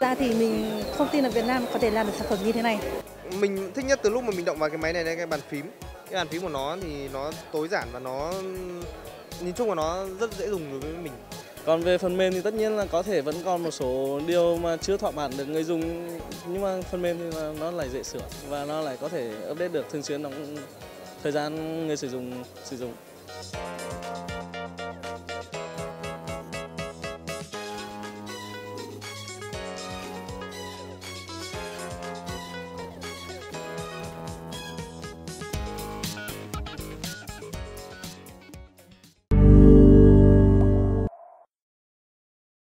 Ra thì mình không tin là Việt Nam có thể làm được sản phẩm như thế này. Mình thích nhất từ lúc mà mình động vào cái máy này, đây cái bàn phím. Cái bàn phím của nó thì nó tối giản và nó nhìn chung là nó rất dễ dùng đối với mình. Còn về phần mềm thì tất nhiên là có thể vẫn còn một số điều mà chưa thỏa mãn được người dùng nhưng mà phần mềm thì nó lại dễ sửa và nó lại có thể update được thường xuyên trong thời gian người sử dụng sử dụng.